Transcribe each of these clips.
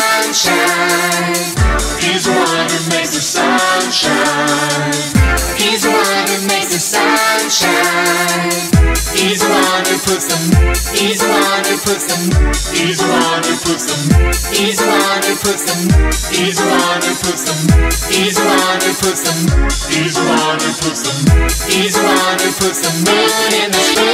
sunshine. He's the one who makes the sunshine. He's the one who makes the sunshine. He's the one who puts them. He's the one who puts them. He's the one who puts them. He's the one who puts them. He's the one who puts them. He's the one who puts them. He's the one who puts them. He's the one who puts the moon in the sky.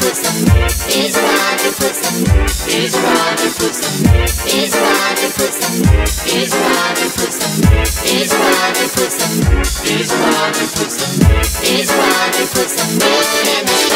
Is why we put some, is why we put some, is why we put some, is why we put some,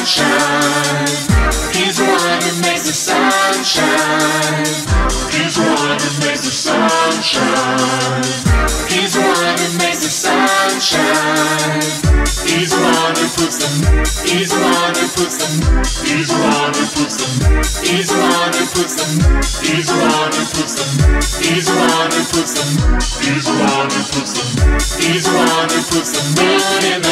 sun shine. He's the one who makes the sun shine. He's the one who makes the sun shine. He's the one who makes the. He's the one who puts the puts. He's the one who puts the puts. He's the one who puts them. He's the one who puts them. He's the one who puts them. He's the one who puts the moon in the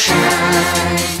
shine.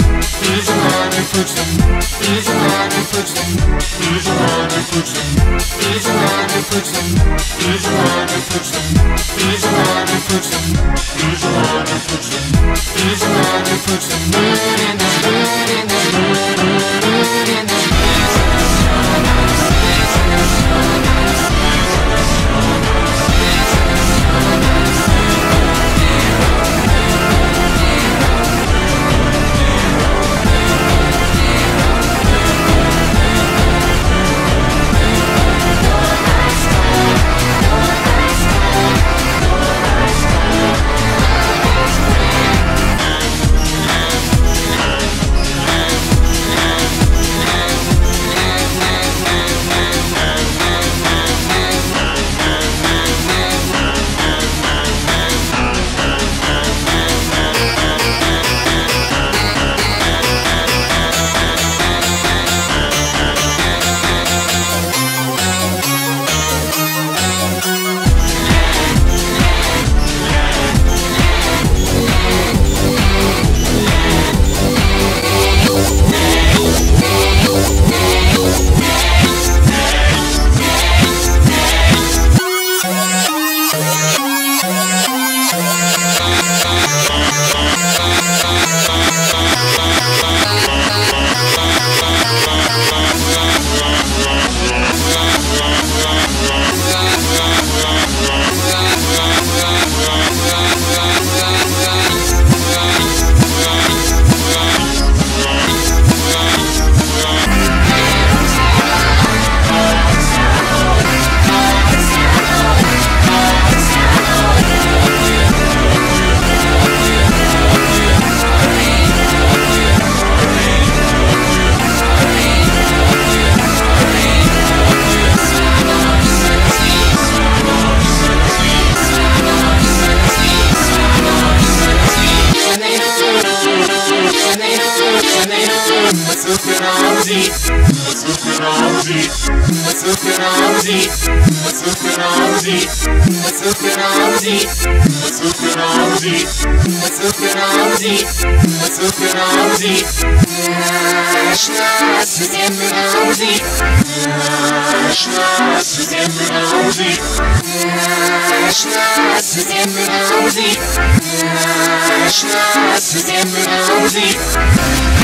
Technology, what's with technology, what's with technology, what's with technology, what's with technology, what's with technology, what's with technology, наш наш системный аудит, наш наш системный аудит, наш наш системный аудит, наш наш системный аудит.